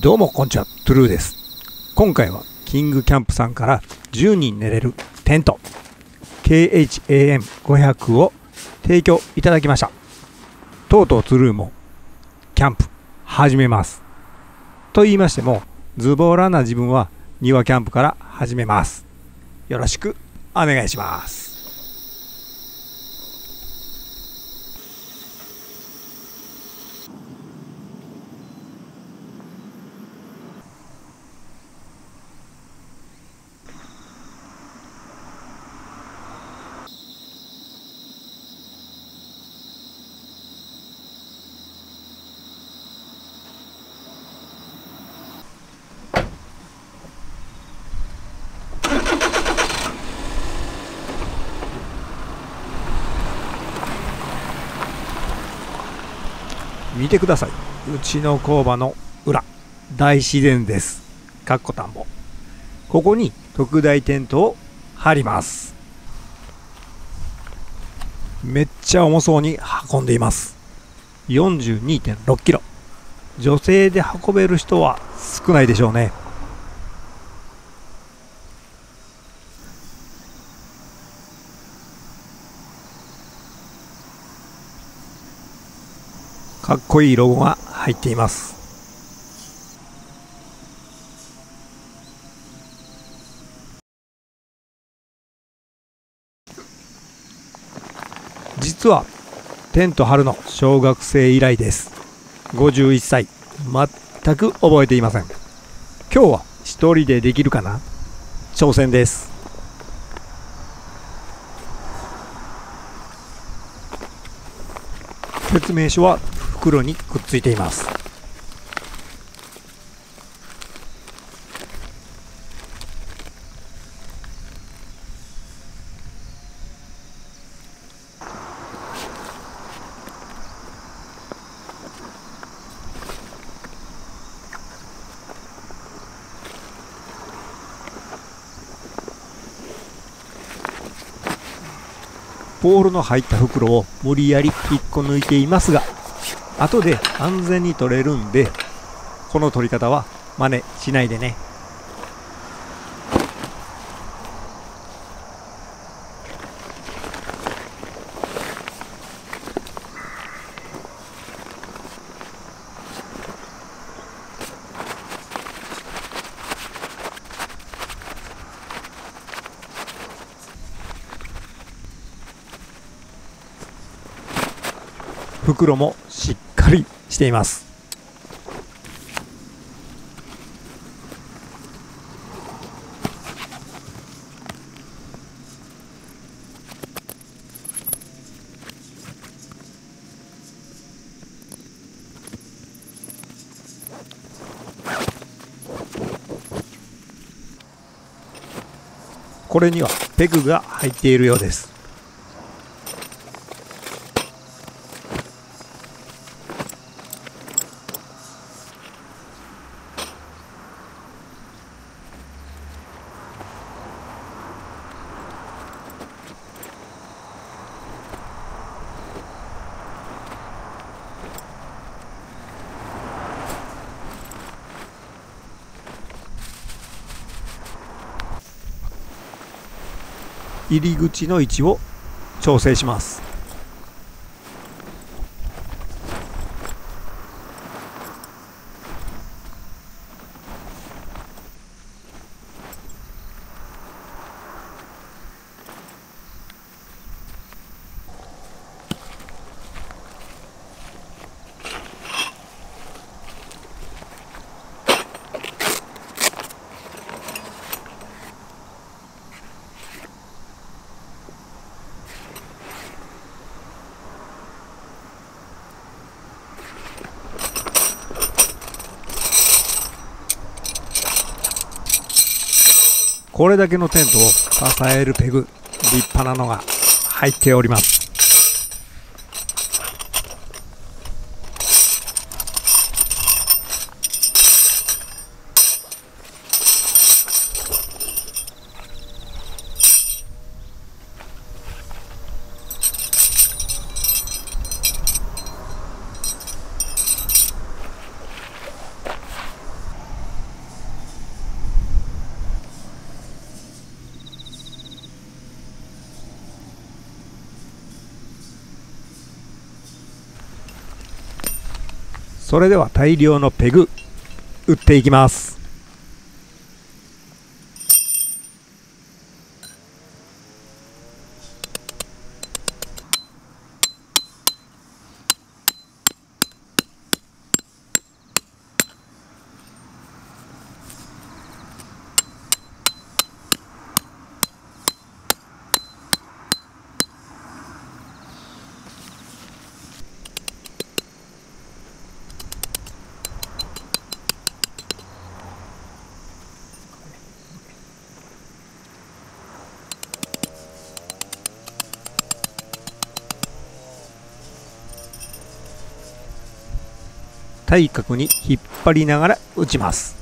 どうもこんにちは、トゥルーです。今回はキングキャンプさんから10人寝れるテント KHAM500 を提供いただきました。とうとうトゥルーもキャンプ始めます。と言いましても、ズボラな自分は庭キャンプから始めます。よろしくお願いします。見てください。うちの工場の裏、大自然です。かっこ田んぼ。ここに特大テントを張ります。めっちゃ重そうに運んでいます。42.6キロ。女性で運べる人は少ないでしょうね。かっこいいロゴが入っています。実はテント張るの小学生以来です。51歳。全く覚えていません。今日は一人でできるかな？挑戦です。説明書は袋にくっついています。ポールの入った袋を無理やり1個抜いていますが後で安全に取れるんでこの取り方は真似しないでね。袋もしっかりしています。これにはペグが入っているようです。入り口の位置を調整します。これだけのテントを支えるペグ立派なのが入っております。それでは大量のペグ打っていきます。対角に引っ張りながら打ちます。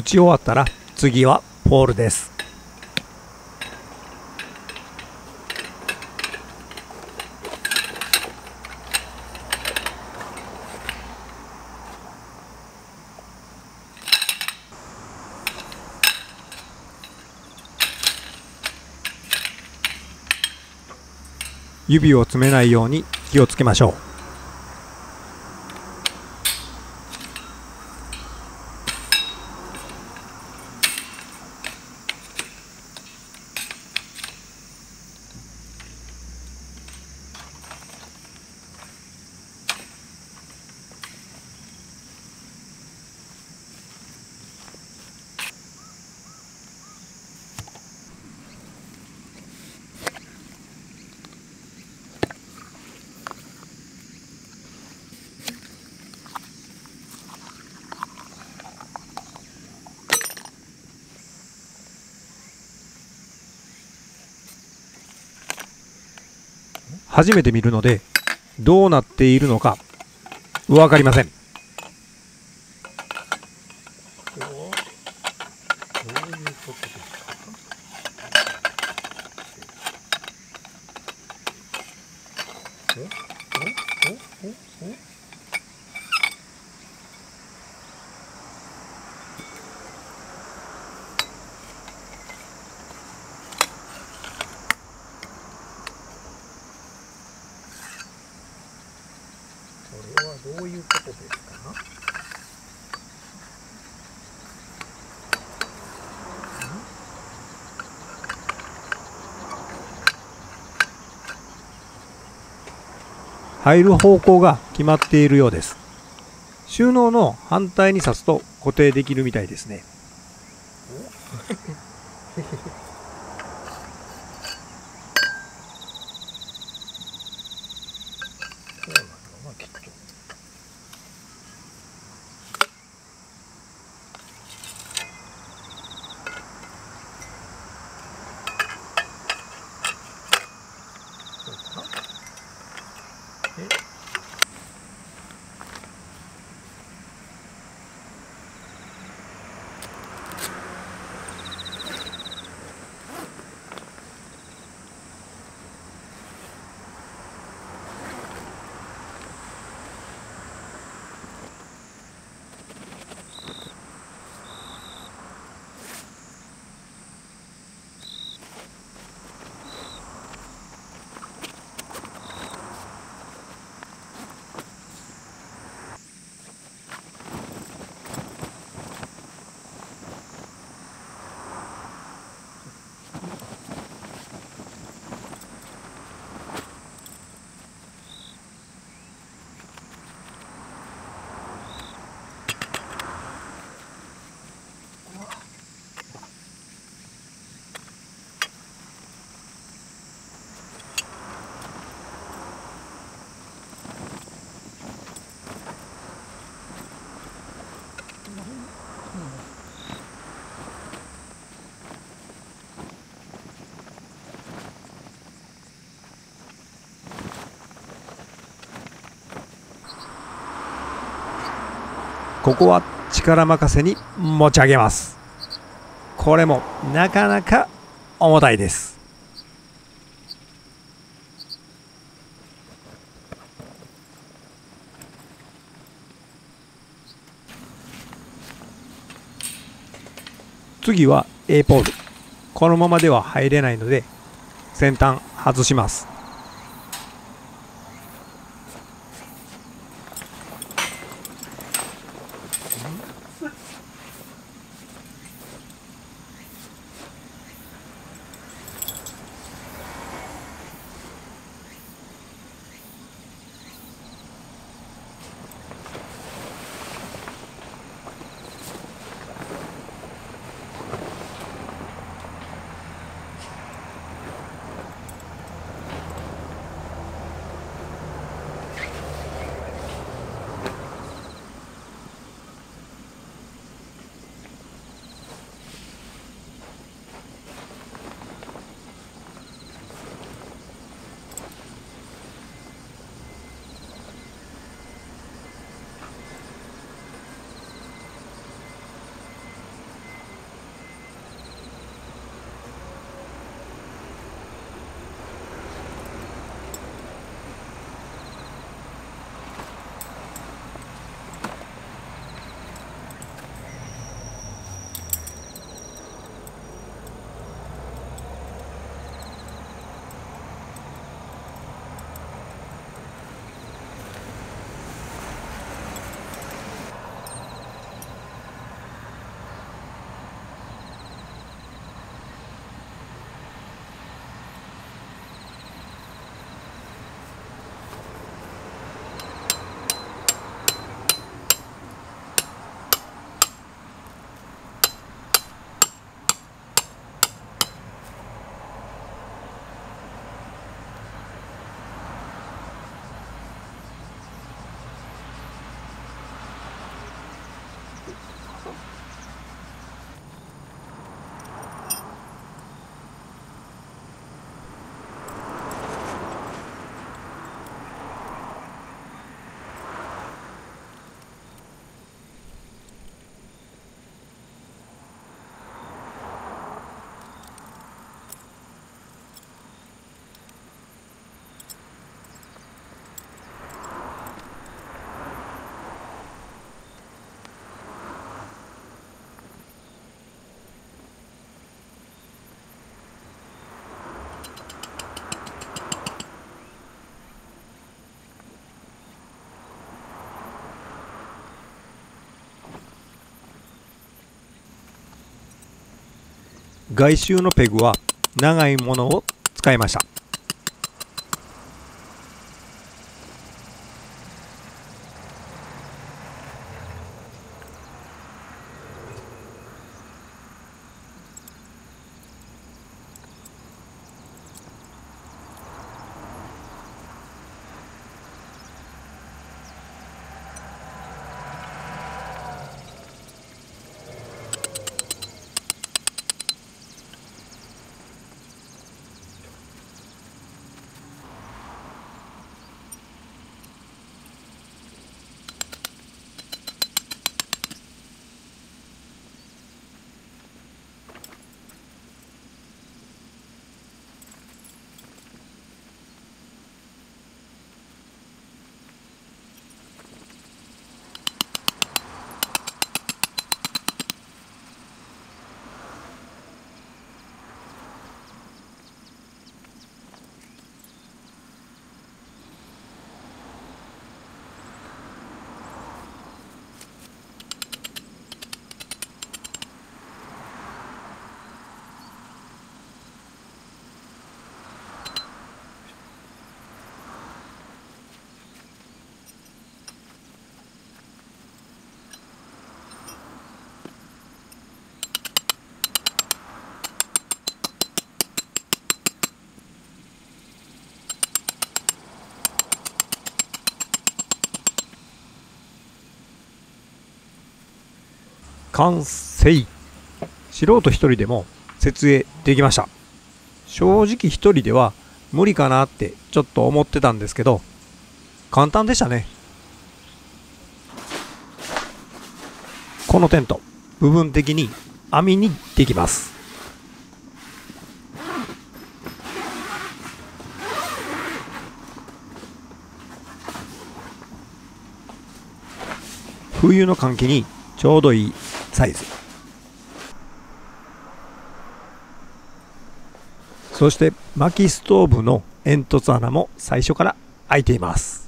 打ち終わったら次はポールです。指を詰めないように気をつけましょう。初めて見るのでどうなっているのか分かりませんこれはどういうことですか入る方向が決まっているようです。収納の反対に刺すと固定できるみたいですね。ここは力任せに持ち上げます。これもなかなか重たいです。次は A ポール。このままでは入れないので先端外します。外周のペグは長いものを使いました。完成。素人一人でも設営できました。正直一人では無理かなってちょっと思ってたんですけど簡単でしたね。このテント部分的に網にできます。冬の換気にちょうどいい。サイズ。そして薪ストーブの煙突穴も最初から開いています。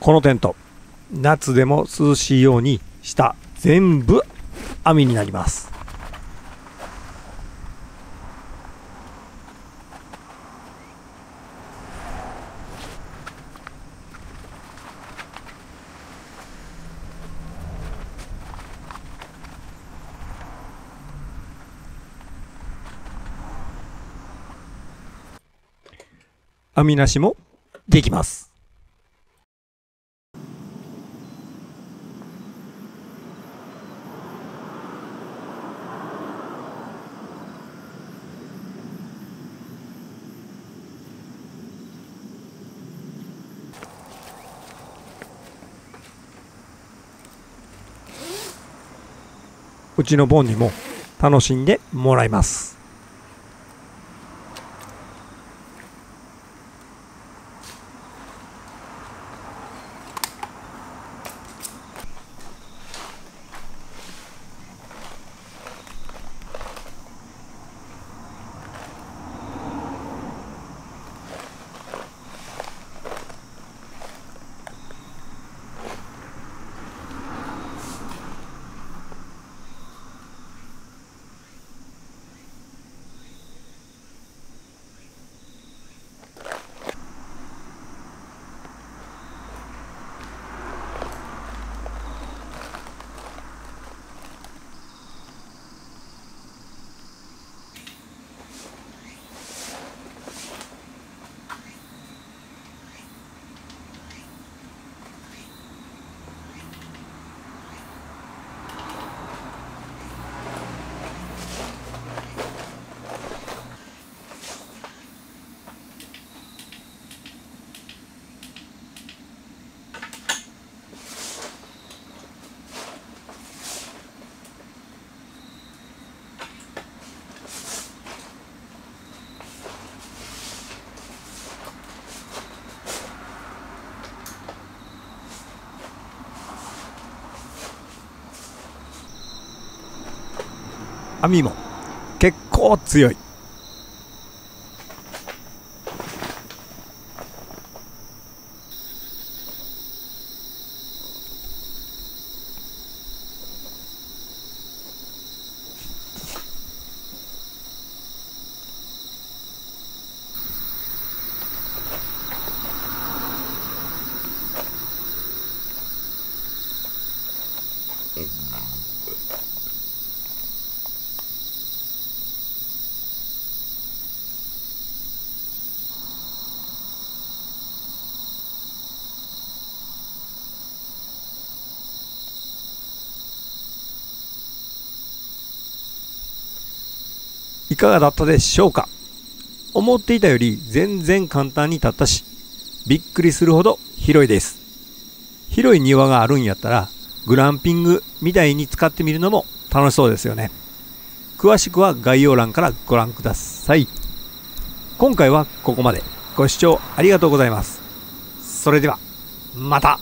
このテント夏でも涼しいように下全部網になります。網なしもできます。うちのボンにも楽しんでもらいます。網も結構強い。いかがだったでしょうか？思っていたより全然簡単に立ったしびっくりするほど広いです。広い庭があるんやったらグランピングみたいに使ってみるのも楽しそうですよね。詳しくは概要欄からご覧ください。今回はここまで。ご視聴ありがとうございます。それではまた。